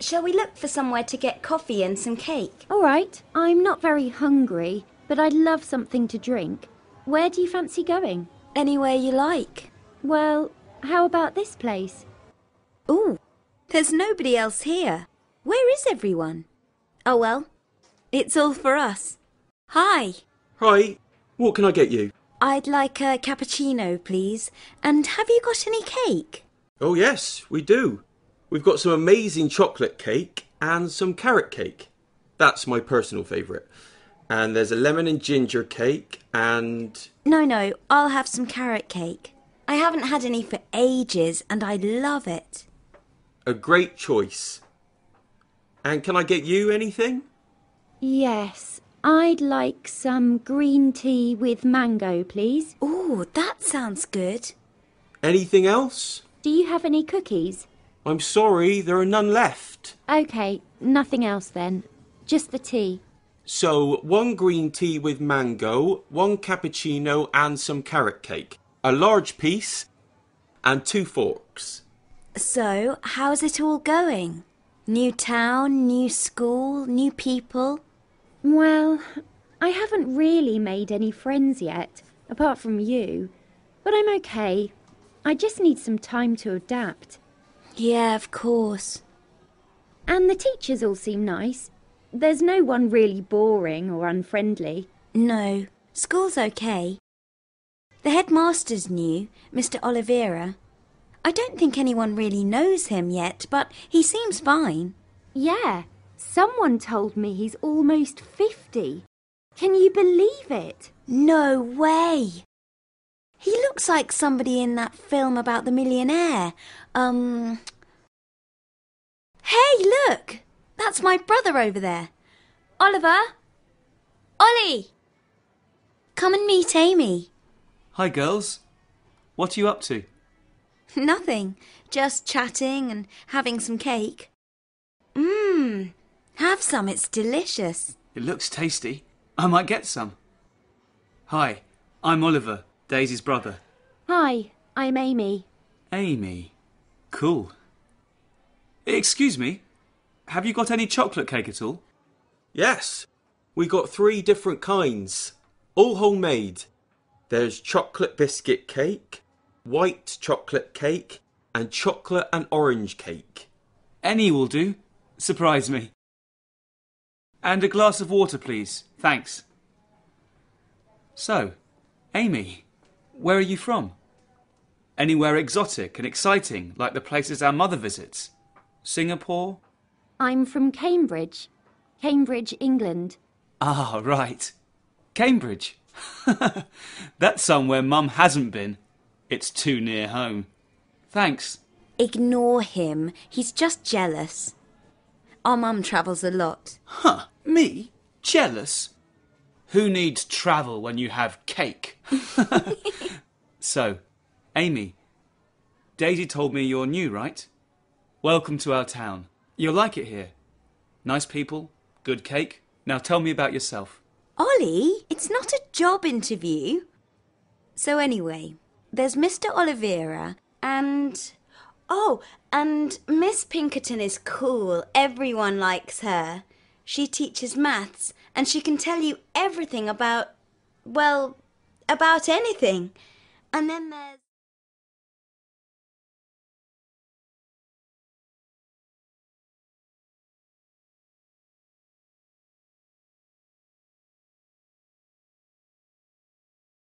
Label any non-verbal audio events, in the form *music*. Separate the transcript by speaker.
Speaker 1: Shall we look for somewhere to get coffee and some cake?
Speaker 2: All right, I'm not very hungry, but I'd love something to drink. Where do you fancy going?
Speaker 1: Anywhere you like.
Speaker 2: Well, how about this place?
Speaker 1: Ooh, there's nobody else here. Where is everyone? Oh well, it's all for us. Hi,
Speaker 3: Hi, what can I get you?
Speaker 1: I'd like a cappuccino, please. And have you got any cake?
Speaker 3: Oh, yes, we do. We've got some amazing chocolate cake and some carrot cake. That's my personal favourite. And there's a lemon and ginger cake and.
Speaker 1: No, no, I'll have some carrot cake. I haven't had any for ages and I love it.
Speaker 3: A great choice. And can I get you anything?
Speaker 2: Yes, I'd like some green tea with mango, please.
Speaker 1: Ooh, that sounds good.
Speaker 3: Anything else?
Speaker 2: Do you have any cookies?
Speaker 3: I'm sorry, there are none left.
Speaker 2: Okay, nothing else then. Just the tea.
Speaker 3: So, one green tea with mango, one cappuccino, and some carrot cake. A large piece, and two forks.
Speaker 1: So, how's it all going? New town, new school, new people?
Speaker 2: Well, I haven't really made any friends yet, apart from you. But I'm okay. I just need some time to adapt.
Speaker 1: Yeah, of course.
Speaker 2: And the teachers all seem nice. There's no one really boring or unfriendly.
Speaker 1: No, school's okay. The headmaster's new, Mr. Oliveira. I don't think anyone really knows him yet, but he seems fine.
Speaker 2: Yeah, someone told me he's almost 50. Can you believe it?
Speaker 1: No way! He looks like somebody in that film about the millionaire. Um. Hey, look! That's my brother over there. Oliver! Ollie! Come and meet Amy.
Speaker 4: Hi, girls. What are you up to? *laughs*
Speaker 1: Nothing. Just chatting and having some cake. Mmm. Have some, it's delicious.
Speaker 4: It looks tasty. I might get some. Hi, I'm Oliver, Daisy's brother.
Speaker 2: Hi, I'm Amy.
Speaker 4: Amy. Cool. Excuse me, have you got any chocolate cake at all?
Speaker 3: Yes, we got three different kinds, all homemade. There's chocolate biscuit cake, white chocolate cake, and chocolate and orange cake.
Speaker 4: Any will do. Surprise me. And a glass of water, please. Thanks. So, Amy, where are you from? Anywhere exotic and exciting, like the places our mother visits? Singapore?
Speaker 2: I'm from Cambridge. Cambridge, England.
Speaker 4: Ah, right. Cambridge. *laughs* That's somewhere Mum hasn't been. It's too near home. Thanks.
Speaker 1: Ignore him. He's just jealous. Our mum travels a lot.
Speaker 4: Huh, me? Jealous? Who needs travel when you have cake? *laughs* *laughs* so, Amy, Daisy told me you're new, right? Welcome to our town. You'll like it here. Nice people, good cake. Now tell me about yourself.
Speaker 1: Ollie, it's not a job interview. So, anyway, there's Mr. Oliveira and. Oh, and Miss Pinkerton is cool. Everyone likes her. She teaches maths and she can tell you everything about. well, about anything. And then there's.